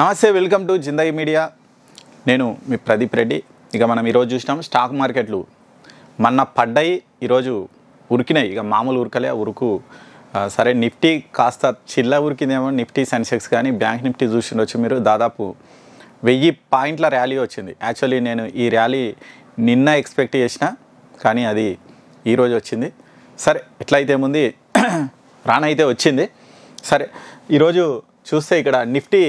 నమస్తే welcome to Zindagi media. నేను మీ ప్రదీప్ రెడ్డి. ఇక మనం ఈరోజు చూసినాం స్టాక్ మార్కెట్లు మొన్న పడ్డాయి ఈరోజు ఉరికినాయి. ఇక మామూలు ఉరకలే ఉరుకు సరే నిఫ్టీ కాస్త చిల్ల ఉరికిందేమో నిఫ్టీ సెన్సెక్స్ కానీ బ్యాంక్ నిఫ్టీ చూసిండొచ్చు మీరు. దాదాపు వెయ్యి పాయింట్ల ర్యాలీ వచ్చింది. యాక్చువల్లీ నేను ఈ ర్యాలీ నిన్న ఎక్స్పెక్ట్ చేసిన కానీ అది ఈరోజు వచ్చింది. సరే ఎట్లయితే ముందు రానైతే వచ్చింది. సరే ఈరోజు చూస్తే ఇక్కడ నిఫ్టీ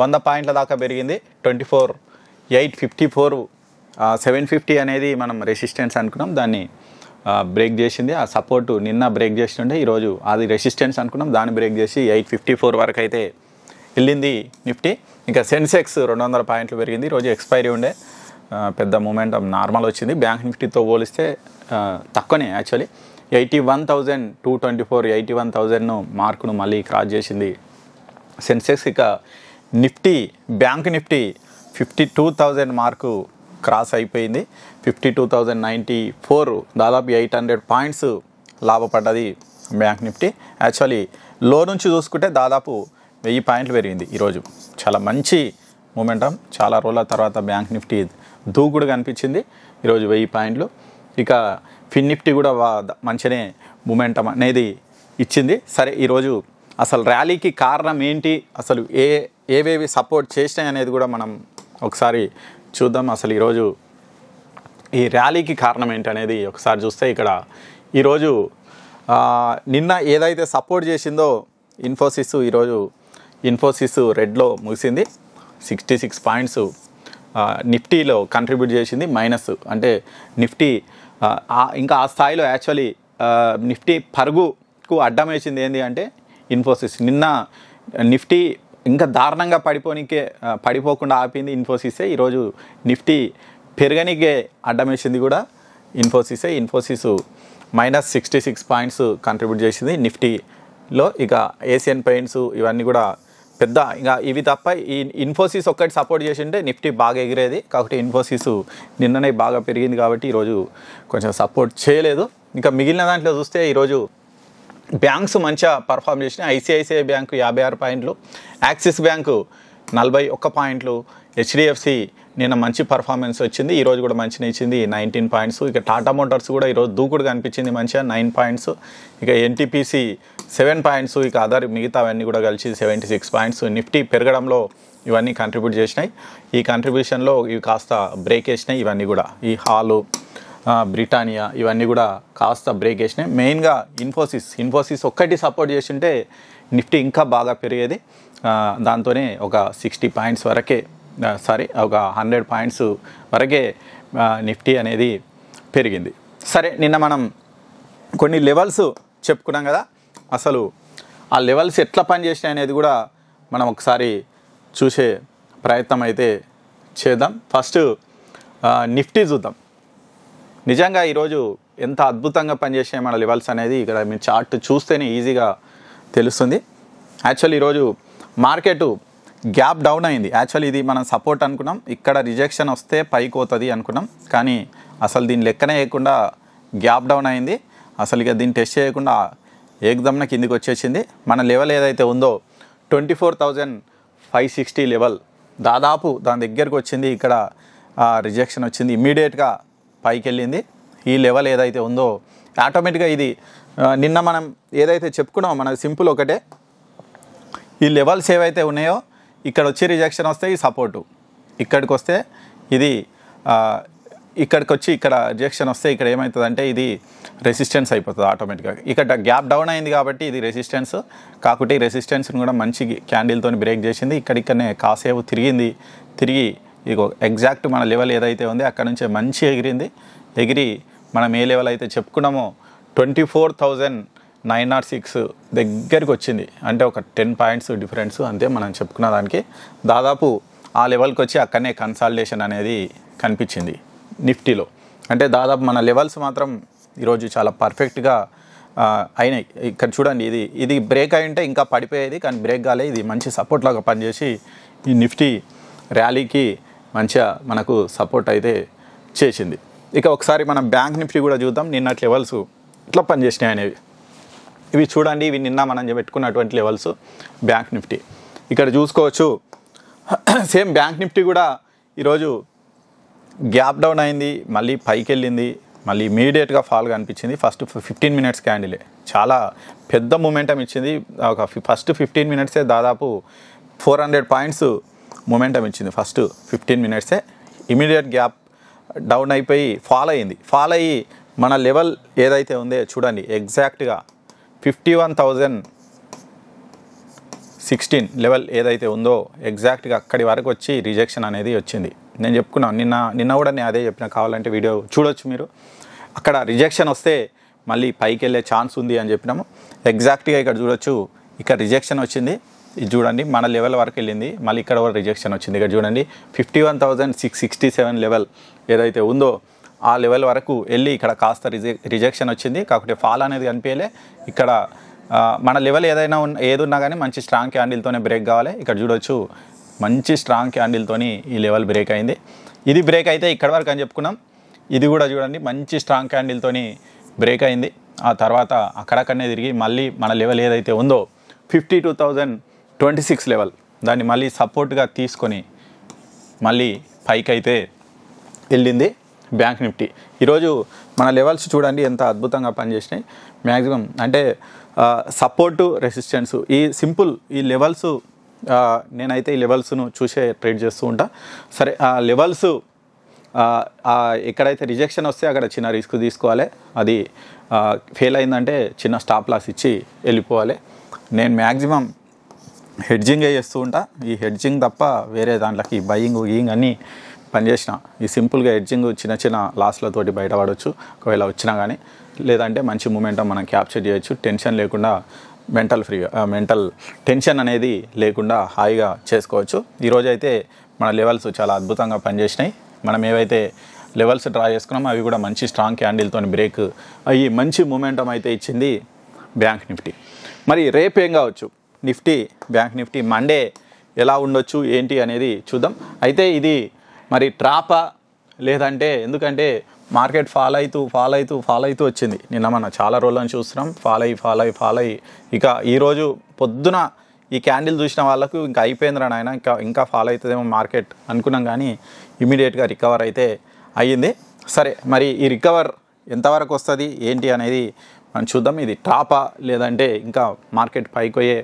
వంద పాయింట్ల దాకా పెరిగింది. Twenty four eight fifty four seven fifty అనేది మనం రెసిస్టెన్స్ అనుకున్నాం. దాన్ని బ్రేక్ చేసింది. ఆ సపోర్ట్ నిన్న బ్రేక్ చేస్తుంటే ఈరోజు అది రెసిస్టెన్స్ అనుకున్నాం. దాన్ని బ్రేక్ చేసి ఎయిట్ ఫిఫ్టీ ఫోర్ వరకు అయితే వెళ్ళింది నిఫ్టీ. ఇంకా సెన్సెక్స్ రెండు వందల పాయింట్లు పెరిగింది. ఈరోజు ఎక్స్పైరీ ఉండే. పెద్ద మూమెంట్ నార్మల్ వచ్చింది. బ్యాంక్ నిఫ్టీతో పోలిస్తే తక్కువనే actually. Eighty one thousand two twenty four eighty one థౌజండ్ను మార్కును మళ్ళీ క్రాస్ చేసింది సెన్సెక్స్. ఇక Nifty bank Nifty fifty two thousand mark cross అయిపోయింది. Fifty two thousand ninety four దాదాపు ఎయిట్ హండ్రెడ్ పాయింట్స్ లాభపడ్డది బ్యాంక్ నిఫ్టీ. యాక్చువల్లీ లో నుంచి చూసుకుంటే దాదాపు వెయ్యి పాయింట్లు పెరిగింది ఈరోజు. చాలా మంచి మూమెంటం చాలా రోజుల తర్వాత బ్యాంక్ నిఫ్టీ దూకుడు కనిపించింది. ఈరోజు వెయ్యి పాయింట్లు. ఇక ఫిన్ నిఫ్టీ కూడా మంచినే మంచిగానే మూమెంటం అనేది ఇచ్చింది. సరే ఈరోజు అసలు ర్యాలీకి కారణం ఏంటి? అసలు ఏ ఏవేవి సపోర్ట్ చేసినాయి అనేది కూడా మనం ఒకసారి చూద్దాం. అసలు ఈరోజు ఈ ర్యాలీకి కారణం ఏంటి అనేది ఒకసారి చూస్తే ఇక్కడ ఈరోజు నిన్న ఏదైతే సపోర్ట్ చేసిందో ఇన్ఫోసిస్ ఈరోజు ఇన్ఫోసిస్ రెడ్లో ముగిసింది. సిక్స్టీ సిక్స్ పాయింట్స్ నిఫ్టీలో కంట్రిబ్యూట్ చేసింది మైనస్ అంటే నిఫ్టీ ఇంకా ఆ స్థాయిలో యాక్చువల్లీ నిఫ్టీ పరుగుకు అడ్డం వేసింది ఏంటి అంటే ఇన్ఫోసిస్. నిన్న నిఫ్టీ ఇంకా దారుణంగా పడిపోనికే పడిపోకుండా ఆపింది ఇన్ఫోసిసే. ఈరోజు నిఫ్టీ పెరగనికే అడ్డమేసింది కూడా ఇన్ఫోసిసే. Infosys minus sixty six points contribute చేసింది నిఫ్టీలో. ఇక ఏషియన్ పెయింట్స్ ఇవన్నీ కూడా పెద్ద ఇంకా ఇవి తప్ప ఈ ఇన్ఫోసిస్ ఒక్కటి సపోర్ట్ చేసి ఉంటే నిఫ్టీ బాగా ఎగిరేది. కాబట్టి ఇన్ఫోసిస్ నిన్ననే బాగా పెరిగింది కాబట్టి ఈరోజు కొంచెం సపోర్ట్ చేయలేదు. ఇంకా మిగిలిన దాంట్లో చూస్తే ఈరోజు బ్యాంక్స్ మంచిగా పర్ఫామ్ చేసినాయి. ఐసిఐసిఐ బ్యాంకు యాభై ఆరు పాయింట్లు యాక్సిస్ బ్యాంకు నలభై ఒక్క పాయింట్లు హెచ్డిఎఫ్సి నిన్న మంచి పర్ఫార్మెన్స్ వచ్చింది. ఈరోజు కూడా మంచిగా ఇచ్చింది నైన్టీన్ పాయింట్స్. ఇక టాటా మోటార్స్ కూడా ఈరోజు దూకుడు కనిపించింది మంచిగా నైన్ పాయింట్స్. ఇక ఎన్టీపీసీ సెవెన్ పాయింట్స్. ఇక అదర్ మిగతావన్నీ కూడా కలిసి సెవెంటీ సిక్స్ పాయింట్స్. నిఫ్టీ పెరగడంలో ఇవన్నీ కంట్రిబ్యూట్ చేసినాయి. ఈ కంట్రిబ్యూషన్లో ఇవి కాస్త బ్రేక్ వేసినాయి. ఇవన్నీ కూడా ఈ హాలు బ్రిటానియా ఇవన్నీ కూడా కాస్త బ్రేక్ వేసినాయి మెయిన్గా ఇన్ఫోసిస్ ఇన్ఫోసిస్ ఒక్కటి సపోర్ట్ చేసింటే నిఫ్టీ ఇంకా బాగా పెరిగేది. దాంతోనే ఒక సిక్స్టీ పాయింట్స్ వరకే సారీ ఒక హండ్రెడ్ పాయింట్స్ వరకే నిఫ్టీ అనేది పెరిగింది. సరే నిన్న మనం కొన్ని లెవెల్స్ చెప్పుకున్నాం కదా. అసలు ఆ లెవెల్స్ ఎట్లా పనిచేసినాయి అనేది కూడా మనం ఒకసారి చూసే ప్రయత్నం అయితే చేద్దాం. ఫస్ట్ నిఫ్టీ చూద్దాం. నిజంగా ఈరోజు ఎంత అద్భుతంగా పనిచేసే మన లెవెల్స్ అనేది ఇక్కడ మీ చార్ట్ చూస్తేనే ఈజీగా తెలుస్తుంది. యాక్చువల్ ఈరోజు మార్కెట్ గ్యాప్ డౌన్ అయింది. యాక్చువల్ ఇది మనం సపోర్ట్ అనుకున్నాం. ఇక్కడ రిజెక్షన్ వస్తే పైకి పోతుంది అనుకున్నాం. కానీ అసలు దీని లెక్కనే వేయకుండా గ్యాప్ డౌన్ అయింది. అసలు ఇక దీన్ని టెస్ట్ చేయకుండా ఏకదమ్న కిందికి వచ్చేసింది. మన లెవెల్ ఏదైతే ఉందో twenty four thousand five sixty level దాదాపు దాని దగ్గరకు వచ్చింది. ఇక్కడ రిజెక్షన్ వచ్చింది. ఇమీడియట్గా పైకి వెళ్ళింది ఈ లెవెల్ ఏదైతే ఉందో ఆటోమేటిక్గా ఇది నిన్న మనం ఏదైతే చెప్పుకున్నామో మన సింపుల్ ఒకటే. ఈ లెవెల్స్ ఏవైతే ఉన్నాయో ఇక్కడ వచ్చి రిజెక్షన్ వస్తే ఈ సపోర్టు. ఇక్కడికి వస్తే ఇది ఇక్కడికి వచ్చి ఇక్కడ రిజెక్షన్ వస్తే ఇక్కడ ఏమవుతుందంటే ఇది రెసిస్టెన్స్ అయిపోతుంది ఆటోమేటిక్గా. ఇక్కడ గ్యాప్ డౌన్ అయింది కాబట్టి ఇది రెసిస్టెన్స్. కాకుంటే ఈ రెసిస్టెన్స్ని కూడా మంచి క్యాండిల్తో బ్రేక్ చేసింది. ఇక్కడిక్కడనే కాసేపు తిరిగింది. తిరిగి ఇగో ఎగ్జాక్ట్ మన లెవెల్ ఏదైతే ఉందో అక్కడ నుంచే మంచి ఎగిరింది. ఎగిరి మనం ఏ లెవెల్ అయితే చెప్పుకున్నామో twenty four thousand nine naught six దగ్గరికి వచ్చింది. అంటే ఒక టెన్ పాయింట్స్ డిఫరెన్స్ అంతే మనం చెప్పుకున్న దానికి. దాదాపు ఆ లెవెల్కి వచ్చి అక్కడనే కన్సాలిడేషన్ అనేది కనిపించింది నిఫ్టీలో. అంటే దాదాపు మన లెవెల్స్ మాత్రం ఈరోజు చాలా పర్ఫెక్ట్గా అయినాయి. ఇక్కడ చూడండి ఇది ఇది బ్రేక్ అయి ఉంటే ఇంకా పడిపోయేది కానీ బ్రేక్ కాలే. ఇది మంచి సపోర్ట్ లాగా పనిచేసి ఈ నిఫ్టీ ర్యాలీకి మంచిగా మనకు సపోర్ట్ అయితే చేసింది. ఇక ఒకసారి మనం బ్యాంక్ నిఫ్టీ కూడా చూద్దాం. నిన్నటి లెవెల్స్ ఇట్లా పనిచేసినాయి అనేవి. ఇవి చూడండి ఇవి నిన్న మనం పెట్టుకున్నటువంటి లెవెల్స్ బ్యాంక్ నిఫ్టీ. ఇక్కడ చూసుకోవచ్చు. సేమ్ బ్యాంక్ నిఫ్టీ కూడా ఈరోజు గ్యాప్ డౌన్ అయింది మళ్ళీ పైకి వెళ్ళింది మళ్ళీ ఇమీడియట్గా ఫాల్ కనిపించింది. ఫస్ట్ ఫిఫ్టీన్ మినిట్స్ క్యాండిలే చాలా పెద్ద మూమెంటం ఇచ్చింది. ఒక ఫస్ట్ ఫిఫ్టీన్ మినిట్సే దాదాపు ఫోర్ హండ్రెడ్ పాయింట్స్ మొమెంటం ఇచ్చింది. ఫస్ట్ ఫిఫ్టీన్ మినిట్సే ఇమీడియట్ గ్యాప్ డౌన్ అయిపోయి ఫాల్ అయింది. ఫాల్ అయ్యి మన లెవెల్ ఏదైతే ఉందో చూడండి ఎగ్జాక్ట్గా fifty one thousand sixteen level ఏదైతే ఉందో ఎగ్జాక్ట్గా అక్కడి వరకు వచ్చి రిజెక్షన్ అనేది వచ్చింది. నేను చెప్పుకున్నాను నిన్న నిన్న కూడా నేను అదే చెప్పిన కావాలంటే వీడియో చూడొచ్చు మీరు. అక్కడ రిజెక్షన్ వస్తే మళ్ళీ పైకి వెళ్ళే ఛాన్స్ ఉంది అని చెప్పినాము. ఎగ్జాక్ట్గా ఇక్కడ చూడొచ్చు ఇక్కడ రిజెక్షన్ వచ్చింది. ఇది చూడండి మన లెవెల్ వరకు వెళ్ళింది. మళ్ళీ ఇక్కడ కూడా రిజెక్షన్ వచ్చింది. ఇక్కడ చూడండి fifty one thousand six sixty seven level ఏదైతే ఉందో ఆ లెవెల్ వరకు వెళ్ళి ఇక్కడ కాస్త రిజె రిజెక్షన్ వచ్చింది. కాకపోతే ఫాల్ అనేది కనిపించలే. ఇక్కడ మన లెవెల్ ఏదైనా ఉన్న ఏదున్నా కానీ మంచి స్ట్రాంగ్ క్యాండిల్తోనే బ్రేక్ కావాలి. ఇక్కడ చూడొచ్చు మంచి స్ట్రాంగ్ క్యాండిల్తోని ఈ లెవెల్ బ్రేక్ అయింది. ఇది బ్రేక్ అయితే ఇక్కడ వరకు అని చెప్పుకున్నాం. ఇది కూడా చూడండి మంచి స్ట్రాంగ్ క్యాండిల్తోని బ్రేక్ అయింది. ఆ తర్వాత అక్కడక్కడనే తిరిగి మళ్ళీ మన లెవెల్ ఏదైతే ఉందో fifty two thousand twenty six level. దాన్ని మళ్ళీ సపోర్ట్గా తీసుకొని మళ్ళీ పైకి అయితే వెళ్ళింది బ్యాంక్ నిఫ్టీ. ఈరోజు మన లెవెల్స్ చూడండి ఎంత అద్భుతంగా పనిచేసినాయి. మ్యాక్సిమం అంటే సపోర్టు రెసిస్టెన్స్. ఈ సింపుల్ ఈ లెవెల్స్ నేనైతే ఈ లెవెల్స్ను చూసే ట్రేడ్ చేస్తూ ఉంటా. సరే ఆ లెవెల్స్ ఎక్కడైతే రిజెక్షన్ వస్తే అక్కడ చిన్న రిస్క్ తీసుకోవాలి. అది ఫెయిల్ అయిందంటే చిన్న స్టాప్ లాస్ ఇచ్చి వెళ్ళిపోవాలి. నేను మ్యాక్సిమం హెడ్జింగే చేస్తూ ఉంటా. ఈ హెడ్జింగ్ తప్ప వేరే దాంట్లోకి బయింగ్ ఈయింగ్ అన్నీ పనిచేసిన ఈ సింపుల్గా హెడ్జింగ్ చిన్న చిన్న లాస్లతోటి బయటపడవచ్చు ఒకవేళ వచ్చినా కానీ లేదంటే మంచి మూమెంటం మనం క్యాప్చర్ చేయొచ్చు. టెన్షన్ లేకుండా మెంటల్ ఫ్రీగా మెంటల్ టెన్షన్ అనేది లేకుండా హాయిగా చేసుకోవచ్చు. ఈరోజు అయితే మన లెవెల్స్ చాలా అద్భుతంగా పనిచేసినాయి. మనం ఏవైతే లెవెల్స్ డ్రా చేసుకున్నామో అవి కూడా మంచి స్ట్రాంగ్ క్యాండిల్తో బ్రేక్ అయ్యి మంచి మూమెంటం అయితే ఇచ్చింది బ్యాంక్ నిఫ్టీ. మరి రేపు ఏం కావచ్చు? నిఫ్టీ బ్యాంక్ నిఫ్టీ మండే ఎలా ఉండొచ్చు ఏంటి అనేది చూద్దాం. అయితే ఇది మరి ట్రాపా లేదంటే ఎందుకంటే మార్కెట్ ఫాల్ అవుతూ ఫాల్ అవుతూ ఫాల్ అవుతూ వచ్చింది. నిన్న మనం చాలా రోజులను చూస్తున్నాం. ఫాల్ అయ్యి ఫాల్ అయ్యి ఫాల్ అయ్యి. ఇక ఈరోజు పొద్దున ఈ క్యాండిల్ చూసిన వాళ్ళకు ఇంకా అయిపోయిందిరా నాయన. ఇంకా ఇంకా ఫాల్ అవుతుందేమో మార్కెట్ అనుకున్నాం కానీ ఇమీడియట్గా రికవర్ అయితే అయ్యింది. సరే మరి ఈ రికవర్ ఎంతవరకు వస్తుంది ఏంటి అనేది మనం చూద్దాం. ఇది టాపా లేదంటే ఇంకా మార్కెట్ పైకి పోయే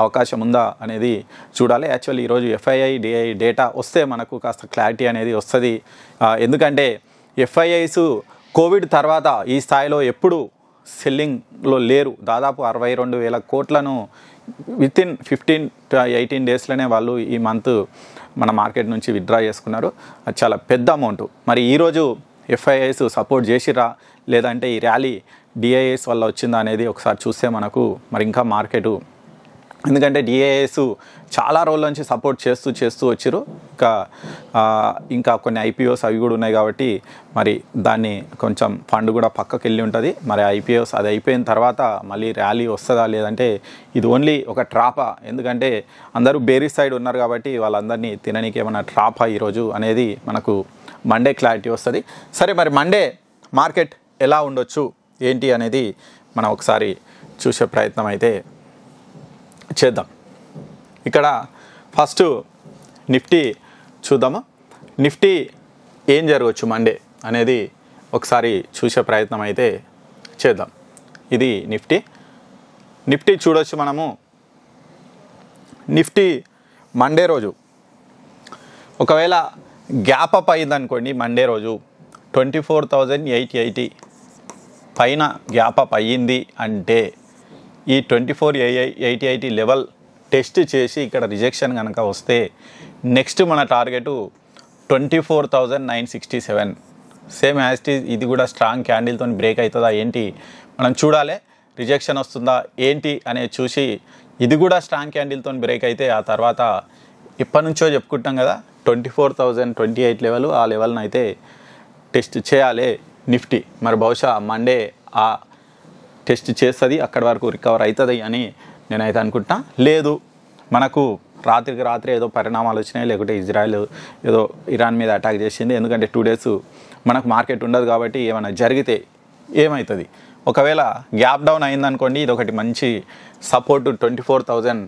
అవకాశం ఉందా అనేది చూడాలి. యాక్చువల్లీ ఈరోజు ఎఫ్ఐఐ డిఐ డేటా వస్తే మనకు కాస్త క్లారిటీ అనేది వస్తుంది. ఎందుకంటే ఎఫ్ఐఐస్ కోవిడ్ తర్వాత ఈ స్థాయిలో ఎప్పుడు సెల్లింగ్లో లేరు. దాదాపు అరవై రెండు వేల కోట్లను విత్ ఇన్ ఫిఫ్టీన్ ఎయిటీన్ డేస్లోనే వాళ్ళు ఈ మంత్ మన మార్కెట్ నుంచి విత్డ్రా చేసుకున్నారు. అది చాలా పెద్ద అమౌంట్. మరి ఈరోజు ఎఫ్ఐఐస్ సపోర్ట్ చేసిరా లేదంటే ఈ ర్యాలీ డిఐఎస్ వల్ల వచ్చిందా అనేది ఒకసారి చూస్తే మనకు మరి ఇంకా మార్కెటు ఎందుకంటే డిఏఎస్ చాలా రోజుల నుంచి సపోర్ట్ చేస్తూ చేస్తూ వచ్చారు ఇంకా ఇంకా కొన్ని ఐపీఓస్ అవి కూడా ఉన్నాయి కాబట్టి మరి దాన్ని కొంచెం ఫండ్ కూడా పక్కకి వెళ్ళి ఉంటుంది. మరి ఐపీఓస్ అది అయిపోయిన తర్వాత మళ్ళీ ర్యాలీ వస్తుందా లేదంటే ఇది ఓన్లీ ఒక ట్రాపా ఎందుకంటే అందరూ బేరీ సైడ్ ఉన్నారు కాబట్టి వాళ్ళందరినీ తిననీకి ఏమైనా ట్రాపా ఈరోజు అనేది మనకు మండే క్లారిటీ వస్తుంది. సరే మరి మండే మార్కెట్ ఎలా ఉండొచ్చు? ఏంటి అనేది మనం ఒకసారి చూసే ప్రయత్నం అయితే చేద్దాం. ఇక్కడ ఫస్ట్ నిఫ్టీ చూద్దామా? నిఫ్టీ ఏం జరగవచ్చు మండే అనేది ఒకసారి చూసే ప్రయత్నం అయితే చేద్దాం. ఇది నిఫ్టీ. నిఫ్టీ చూడొచ్చు మనము. నిఫ్టీ మండే రోజు. ఒకవేళ గ్యాప్ అప్ అయిందనుకోండి మండే రోజు twenty four thousand eight eighty పైన గ్యాప్ అప్ అయ్యింది అంటే ఈ twenty four eighty eighty level test చేసి ఇక్కడ రిజెక్షన్ కనుక వస్తే నెక్స్ట్ మన target twenty four thousand nine sixty seven. Same as ఇది కూడా స్ట్రాంగ్ క్యాండిల్తో బ్రేక్ అవుతుందా ఏంటి? మనం చూడాలి రిజెక్షన్ వస్తుందా ఏంటి అనేది చూసి ఇది కూడా స్ట్రాంగ్ క్యాండిల్తో బ్రేక్ అయితే ఆ తర్వాత ఇప్పటి నుంచో చెప్పుకుంటాం కదా twenty four thousand twenty eight level ఆ లెవెల్ని అయితే టెస్ట్ చేయాలి నిఫ్టీ. మరి బహుశా మండే ఆ టెస్ట్ చేస్తుంది అక్కడి వరకు రికవర్ అవుతుంది అని నేనైతే అనుకుంటున్నా. లేదు మనకు రాత్రికి రాత్రి ఏదో పరిణామాలు వచ్చినాయి లేకుంటే ఇజ్రాయెల్ ఏదో ఇరాన్ మీద అటాక్ చేసింది. ఎందుకంటే టూ డేస్ మనకు మార్కెట్ ఉండదు కాబట్టి ఏమైనా జరిగితే ఏమవుతుంది ఒకవేళ గ్యాప్ డౌన్ అయిందనుకోండి ఇది ఒకటి మంచి support twenty four thousand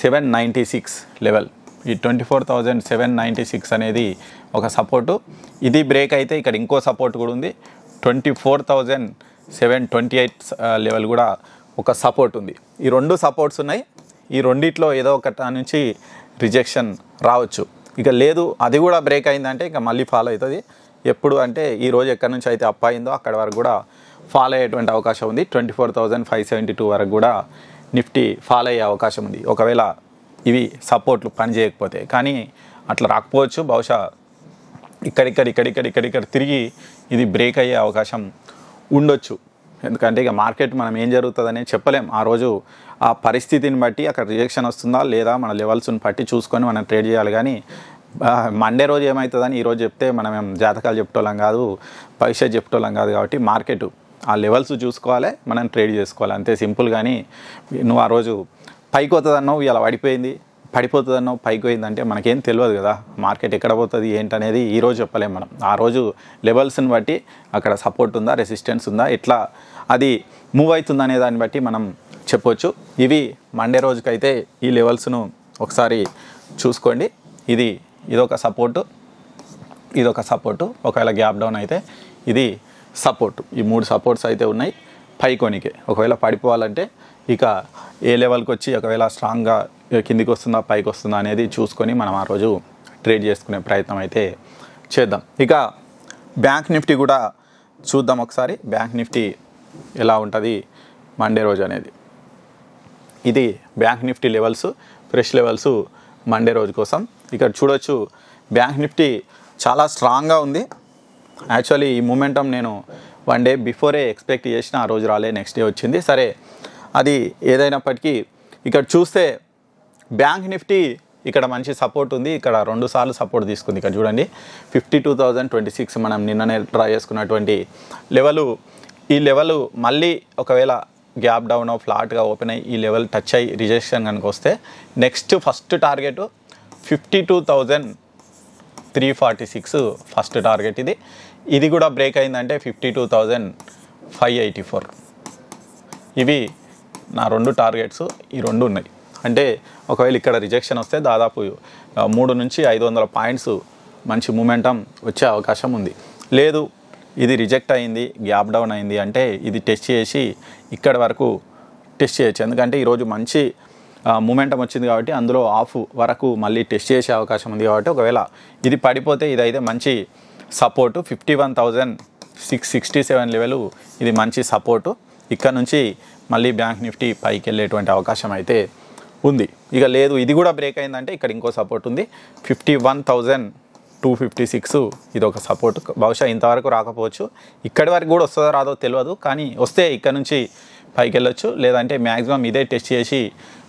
seven ninety six level ఈ twenty four thousand seven ninety six అనేది ఒక సపోర్టు ఇది బ్రేక్ అయితే ఇక్కడ ఇంకో సపోర్ట్ కూడా ఉంది. Twenty four thousand seven twenty eight level కూడా ఒక సపోర్ట్ ఉంది. ఈ రెండు సపోర్ట్స్ ఉన్నాయి. ఈ రెండిట్లో ఏదో ఒక నుంచి రిజెక్షన్ రావచ్చు. ఇక లేదు అది కూడా బ్రేక్ అయిందంటే ఇక మళ్ళీ ఫాలో అవుతుంది. ఎప్పుడు అంటే ఈ రోజు ఎక్కడి నుంచి అయితే అప్ అయిందో అక్కడ వరకు కూడా ఫాలో అయ్యేటువంటి అవకాశం ఉంది. Twenty four thousand five seventy two వరకు కూడా నిఫ్టీ ఫాలో అయ్యే అవకాశం ఉంది. ఒకవేళ ఇవి సపోర్ట్లు పనిచేయకపోతే. కానీ అట్లా రాకపోవచ్చు. బహుశా ఇక్కడిక్కడ ఇక్కడిక్కడ ఇక్కడిక్కడ తిరిగి ఇది బ్రేక్ అయ్యే అవకాశం ఉండొచ్చు. ఎందుకంటే ఇక మార్కెట్ మనం ఏం జరుగుతుందని చెప్పలేం. ఆ రోజు ఆ పరిస్థితిని బట్టి అక్కడ రిజెక్షన్ వస్తుందా లేదా మన లెవెల్స్ని బట్టి చూసుకొని మనం ట్రేడ్ చేయాలి. కానీ మండే రోజు ఏమవుతుందని ఈరోజు చెప్తే మనం ఏం జాతకాలు చెప్పేటోళ్ళం కాదు భవిష్యత్ చెప్పేటోళ్ళం కాదు కాబట్టి మార్కెట్ ఆ లెవెల్స్ చూసుకోవాలి మనం ట్రేడ్ చేసుకోవాలి. అంతే సింపుల్. కానీ నువ్వు ఆ రోజు పైకి వస్తుందన్నావు ఇలా పడిపోయింది. పడిపోతుందనో పైకి మనకేం తెలియదు కదా. మార్కెట్ ఎక్కడ పోతుంది ఏంటనేది ఈ రోజు చెప్పలేం మనం. ఆ రోజు లెవెల్స్ని బట్టి అక్కడ సపోర్ట్ ఉందా రెసిస్టెన్స్ ఉందా ఎట్లా అది మూవ్ అవుతుంది అనే దాన్ని బట్టి మనం చెప్పొచ్చు. ఇవి మండే రోజుకైతే ఈ లెవెల్స్ను ఒకసారి చూసుకోండి. ఇది ఇదొక సపోర్టు ఇదొక సపోర్టు. ఒకవేళ గ్యాప్ డౌన్ అయితే ఇది సపోర్ట్. ఈ మూడు సపోర్ట్స్ అయితే ఉన్నాయి. పైకొనికే. ఒకవేళ పడిపోవాలంటే ఇక ఏ లెవెల్కి వచ్చి ఒకవేళ స్ట్రాంగ్గా కిందికి వస్తుందా పైకి వస్తుందా అనేది చూసుకొని మనం ఆ రోజు ట్రేడ్ చేసుకునే ప్రయత్నం అయితే చేద్దాం. ఇక బ్యాంక్ నిఫ్టీ కూడా చూద్దాం ఒకసారి. బ్యాంక్ నిఫ్టీ ఎలా ఉంటుంది మండే రోజు అనేది. ఇది bank Nifty levels fresh levels Monday రోజు కోసం. ఇక్కడ చూడొచ్చు బ్యాంక్ నిఫ్టీ చాలా స్ట్రాంగ్గా ఉంది. యాక్చువల్లీ ఈ మూమెంటం నేను వన్ డే బిఫోరే ఎక్స్పెక్ట్ చేసిన ఆ రోజు రాలే నెక్స్ట్ డే వచ్చింది. సరే అది ఏదైనప్పటికీ ఇక్కడ చూస్తే బ్యాంక్ నిఫ్టీ ఇక్కడ మంచి సపోర్ట్ ఉంది. ఇక్కడ రెండు సార్లు సపోర్ట్ తీసుకుంది. ఇక్కడ చూడండి. Fifty two thousand twenty six మనం నిన్ననే డ్రా చేసుకున్నటువంటి లెవెలు. ఈ లెవెలు మళ్ళీ ఒకవేళ గ్యాప్ డౌన్ ఫ్లాట్గా ఓపెన్ అయ్యి ఈ లెవెల్ టచ్ అయ్యి రిజెక్షన్ కనుక వస్తే next first target fifty two thousand three forty six first target ఇది. ఇది కూడా బ్రేక్ అయిందంటే fifty two thousand five eighty four ఇవి నా రెండు టార్గెట్స్. ఈ రెండు ఉన్నాయి. అంటే ఒకవేళ ఇక్కడ రిజెక్షన్ వస్తే దాదాపు మూడు నుంచి ఐదు వందల పాయింట్స్ మంచి మూమెంటం వచ్చే అవకాశం ఉంది. లేదు ఇది రిజెక్ట్ అయింది గ్యాప్ డౌన్ అయింది అంటే ఇది టెస్ట్ చేసి ఇక్కడ వరకు టెస్ట్ చేయొచ్చు. ఎందుకంటే ఈరోజు మంచి మూమెంటం వచ్చింది కాబట్టి అందులో ఆఫ్ వరకు మళ్ళీ టెస్ట్ చేసే అవకాశం ఉంది కాబట్టి ఒకవేళ ఇది పడిపోతే ఇదైతే మంచి support fifty one thousand six sixty seven level ఇది మంచి సపోర్టు ఇక్కడ నుంచి మళ్ళీ బ్యాంక్ నిఫ్టీ పైకి వెళ్ళేటువంటి అవకాశం అయితే ఉంది. ఇక లేదు ఇది కూడా బ్రేక్ అయిందంటే ఇక్కడ ఇంకో సపోర్ట్ ఉంది. Fifty one thousand two fifty six ఇది ఒక సపోర్ట్ బహుశా ఇంతవరకు రాకపోవచ్చు. ఇక్కడి వరకు కూడా వస్తుందో రాదో తెలియదు కానీ వస్తే ఇక్కడ నుంచి పైకి వెళ్ళొచ్చు. లేదంటే మ్యాక్సిమం ఇదే టెస్ట్ చేసి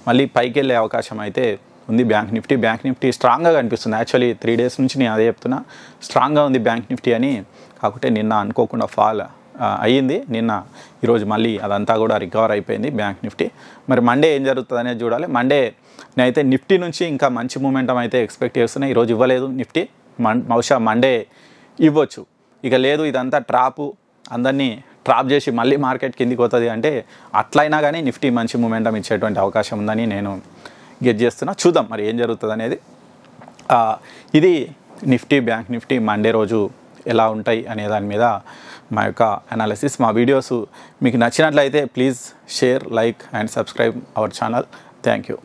మళ్ళీ పైకి వెళ్ళే అవకాశం అయితే ఉంది బ్యాంక్ నిఫ్టీ. బ్యాంక్ నిఫ్టీ స్ట్రాంగ్గా కనిపిస్తుంది. యాక్చువల్లీ త్రీ డేస్ నుంచి నేను అదే చెప్తున్నా. స్ట్రాంగ్గా ఉంది బ్యాంక్ నిఫ్టీ అని. కాకుంటే నిన్న అనుకోకుండా ఫాల్ అయ్యింది. నిన్న ఈరోజు మళ్ళీ అదంతా కూడా రికవర్ అయిపోయింది బ్యాంక్ నిఫ్టీ. మరి మండే ఏం జరుగుతుంది అనేది చూడాలి. మండే నేనైతే నిఫ్టీ నుంచి ఇంకా మంచి మూమెంటం అయితే ఎక్స్పెక్ట్ చేస్తున్నాయి ఈరోజు ఇవ్వలేదు నిఫ్టీ. మన్ బహుశా మండే ఇవ్వచ్చు. ఇక లేదు ఇదంతా ట్రాపు అందరినీ ట్రాప్ చేసి మళ్ళీ మార్కెట్ కిందికి పోతుంది అంటే అట్లయినా కానీ నిఫ్టీ మంచి మూమెంటం ఇచ్చేటువంటి అవకాశం ఉందని నేను గెట్ చేస్తున్నా. చూద్దాం మరి ఏం జరుగుతుంది అనేది. ఇది నిఫ్టీ బ్యాంక్ నిఫ్టీ మండే రోజు ఎలా ఉంటాయి అనే దాని మీద మా యొక్క అనాలిసిస్ మా వీడియోస్ మీకు నచ్చినట్లయితే please share like and subscribe our channel thank you